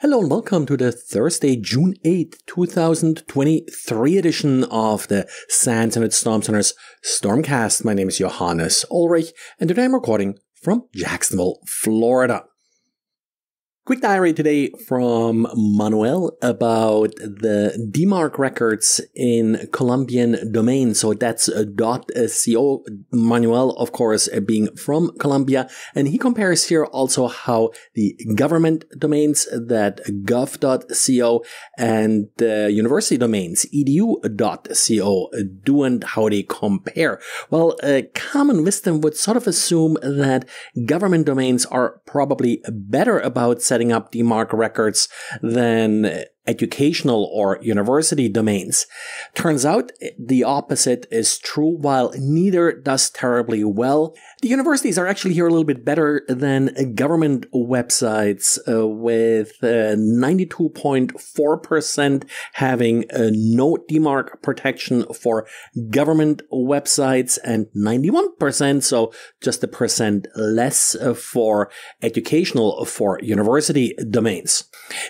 Hello and welcome to the Thursday, June 8th, 2023 edition of the SANS and Storm Center's Stormcast. My name is Johannes Ulrich and today I'm recording from Jacksonville, Florida. Quick diary today from Manuel about the DMARC records in Colombian domain. So that's .co. Manuel, of course, uh, being from Colombia. And he compares here also how the government domains that gov.co and the university domains edu.co do and how they compare. Well, common wisdom would sort of assume that government domains are probably better about setting setting up DMARC records than educational or university domains. Turns out the opposite is true, while neither does terribly well. The universities are actually here a little bit better than government websites, uh, with uh, 92.4% having uh, no DMARC protection for government websites and 91%, so just a percent less for educational for university domains.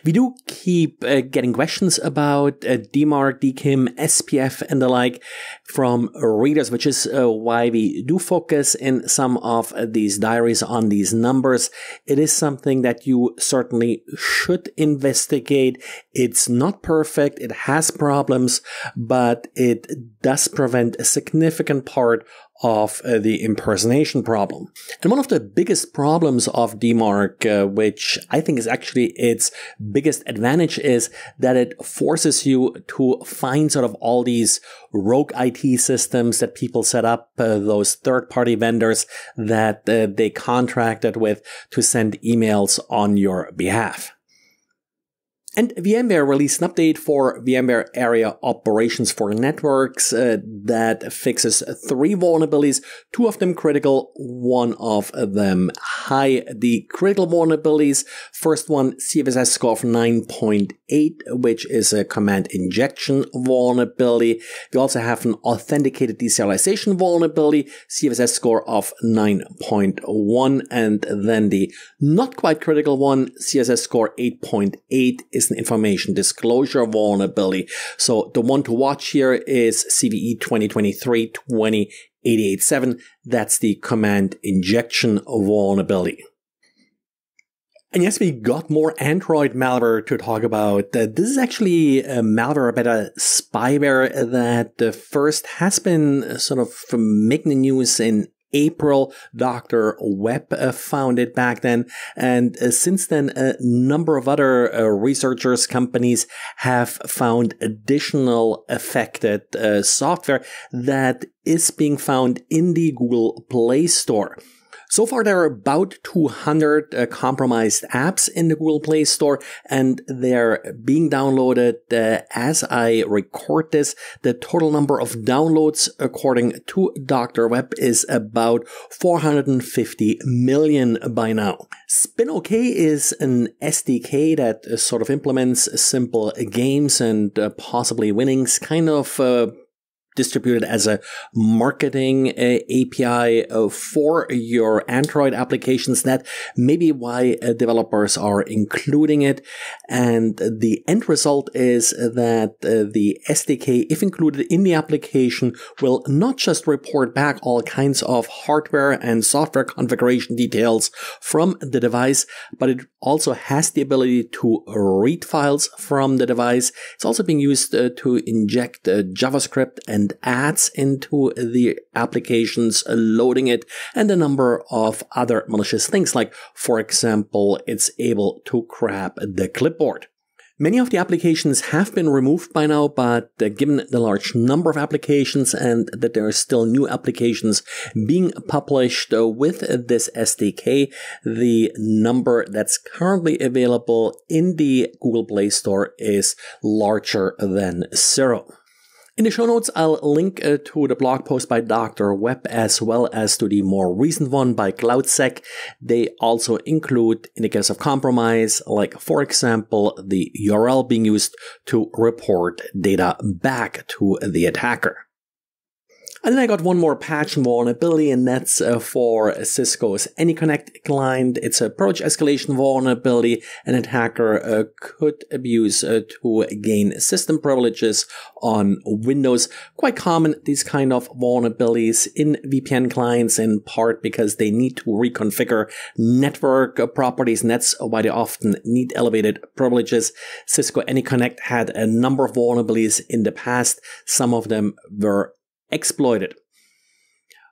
We do keep uh, getting questions about uh, DMARC, DKIM, SPF, and the like from readers, which is uh, why we do focus in some of these diaries on these numbers. It is something that you certainly should investigate. It's not perfect. It has problems, but it does prevent a significant part of uh, the impersonation problem. And one of the biggest problems of DMARC, uh, which I think is actually its biggest advantage, is that it forces you to find sort of all these rogue IT systems that people set up, uh, those third party vendors that uh, they contracted with to send emails on your behalf. And VMware released an update for VMware Aria Operations for Networks uh, that fixes three vulnerabilities, two of them critical, one of them high. The critical vulnerabilities, first one, CVSS score of 9.8, which is a command injection vulnerability. We also have an authenticated deserialization vulnerability, CVSS score of 9.1, and then the not quite critical one, CSS score 8.8 is information disclosure vulnerability. So the one to watch here is CVE 2023-20887. That's the command injection vulnerability. And yes, we got more Android malware to talk about. Uh, this is actually a malware but a spyware that uh, first has been sort of making the news in April. Dr.Web uh, found it back then. And uh, since then, a number of other uh, researchers, companies have found additional affected software that is being found in the Google Play Store. So far, there are about 200 uh, compromised apps in the Google Play Store, and they're being downloaded uh, as I record this. The total number of downloads, according to Dr.Web, is about 450 million by now. SpinOK is an SDK that uh, sort of implements simple games and uh, possibly winnings, kind of uh, distributed as a marketing uh, API uh, for your Android applications. That may be why uh, developers are including it. And the end result is that uh, the SDK, if included in the application, will not just report back all kinds of hardware and software configuration details from the device, but it also has the ability to read files from the device. It's also being used uh, to inject uh, JavaScript and and ads into the applications, loading it, and a number of other malicious things, like, for example, it's able to grab the clipboard. Many of the applications have been removed by now, but uh, given the large number of applications and that there are still new applications being published uh, with this SDK, the number that's currently available in the Google Play Store is larger than zero. In the show notes, I'll link uh, to the blog post by Dr.Web as well as to the more recent one by CloudSEK. They also include indicators of compromise, like, for example, the URL being used to report data back to the attacker. And then I got one more patch and vulnerability, and that's uh, for Cisco's AnyConnect client. It's a approach escalation vulnerability. An attacker uh, could abuse uh, to gain system privileges on Windows. Quite common, these kind of vulnerabilities in VPN clients, in part because they need to reconfigure network properties, and that's why they often need elevated privileges. Cisco AnyConnect had a number of vulnerabilities in the past. Some of them were exploited.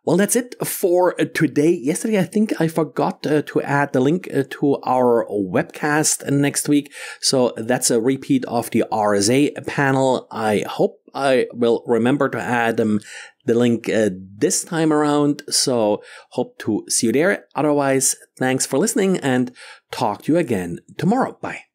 Well, that's it for today. Yesterday, I think I forgot uh, to add the link uh, to our webcast next week. So that's a repeat of the RSA panel. I hope I will remember to add um, the link uh, this time around. So hope to see you there. Otherwise, thanks for listening and talk to you again tomorrow. Bye.